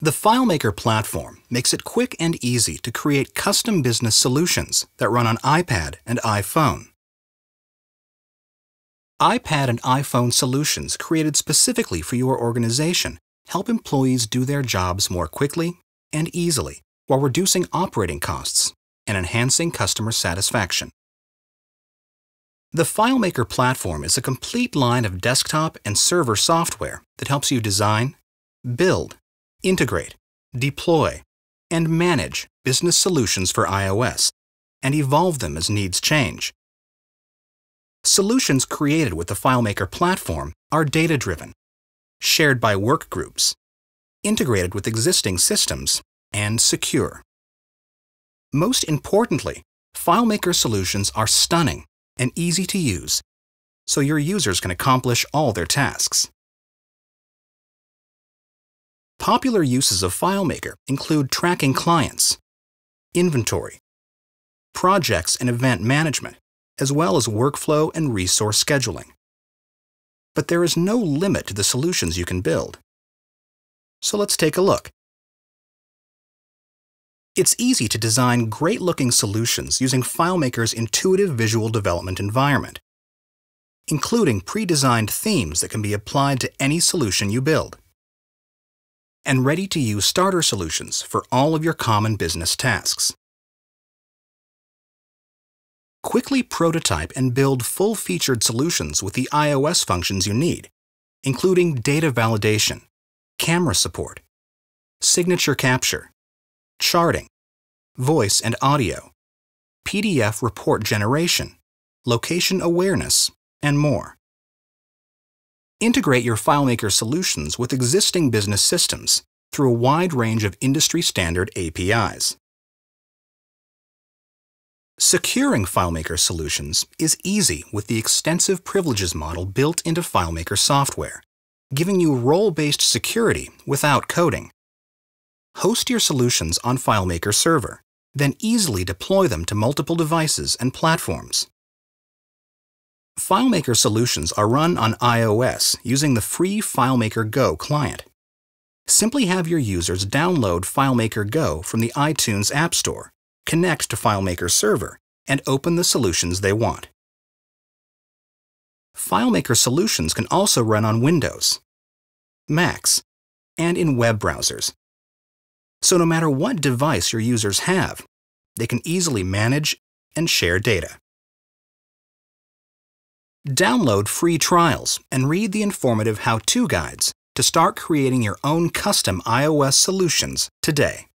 The FileMaker platform makes it quick and easy to create custom business solutions that run on iPad and iPhone. iPad and iPhone solutions created specifically for your organization help employees do their jobs more quickly and easily while reducing operating costs and enhancing customer satisfaction. The FileMaker platform is a complete line of desktop and server software that helps you design, build, integrate, deploy, and manage business solutions for iOS and evolve them as needs change. Solutions created with the FileMaker platform are data-driven, shared by work groups, integrated with existing systems, and secure. Most importantly, FileMaker solutions are stunning and easy to use, so your users can accomplish all their tasks. Popular uses of FileMaker include tracking clients, inventory, projects and event management, as well as workflow and resource scheduling. But there is no limit to the solutions you can build. So let's take a look. It's easy to design great-looking solutions using FileMaker's intuitive visual development environment, including pre-designed themes that can be applied to any solution you build and ready-to-use starter solutions for all of your common business tasks. Quickly prototype and build full-featured solutions with the iOS functions you need, including data validation, camera support, signature capture, charting, voice and audio, PDF report generation, location awareness, and more. Integrate your FileMaker solutions with existing business systems through a wide range of industry standard APIs. Securing FileMaker solutions is easy with the extensive privileges model built into FileMaker software, giving you role-based security without coding. Host your solutions on FileMaker Server, then easily deploy them to multiple devices and platforms. FileMaker solutions are run on iOS using the free FileMaker Go client. Simply have your users download FileMaker Go from the iTunes App Store, connect to FileMaker Server, and open the solutions they want. FileMaker solutions can also run on Windows, Macs, and in web browsers. So no matter what device your users have, they can easily manage and share data. Download free trials and read the informative how-to guides to start creating your own custom iOS solutions today.